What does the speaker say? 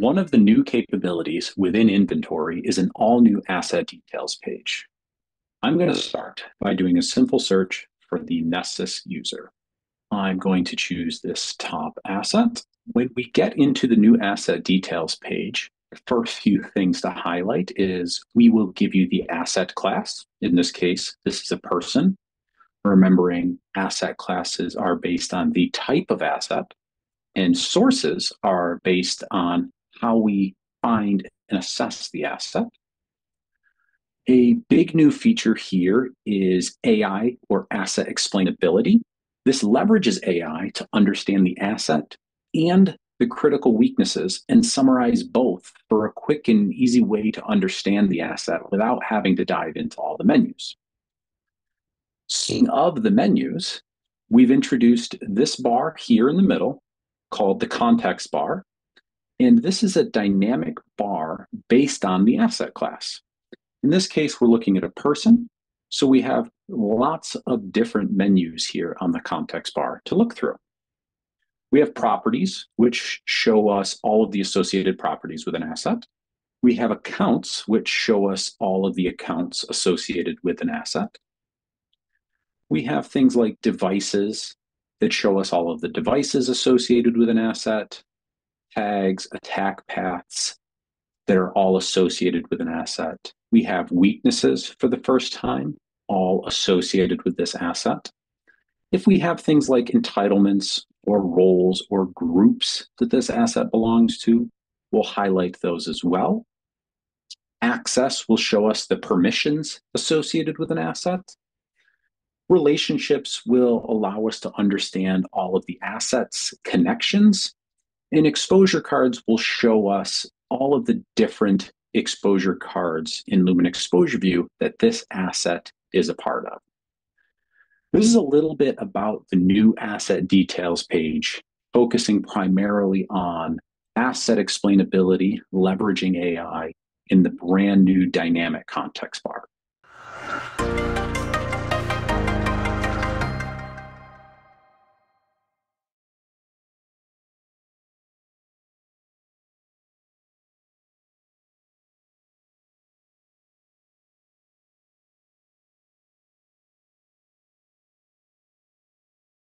One of the new capabilities within inventory is an all new asset details page. I'm going to start by doing a simple search for the Nessus user. I'm going to choose this top asset. When we get into the new asset details page, the first few things to highlight is we will give you the asset class. In this case, this is a person. Remembering asset classes are based on the type of asset, and sources are based on how we find and assess the asset. A big new feature here is AI or asset explainability. This leverages AI to understand the asset and the critical weaknesses and summarize both for a quick and easy way to understand the asset without having to dive into all the menus. Speaking of the menus, we've introduced this bar here in the middle called the context bar. And this is a dynamic bar based on the asset class. In this case, we're looking at a person. So we have lots of different menus here on the context bar to look through. We have properties, which show us all of the associated properties with an asset. We have accounts, which show us all of the accounts associated with an asset. We have things like devices that show us all of the devices associated with an asset, tags, attack paths that are all associated with an asset. We have weaknesses for the first time, all associated with this asset. If we have things like entitlements or roles or groups that this asset belongs to, we'll highlight those as well. Access will show us the permissions associated with an asset. Relationships will allow us to understand all of the assets connections. And exposure cards will show us all of the different exposure cards in Lumin Exposure View that this asset is a part of. This is a little bit about the new asset details page, focusing primarily on asset explainability, leveraging AI in the brand new dynamic context bar.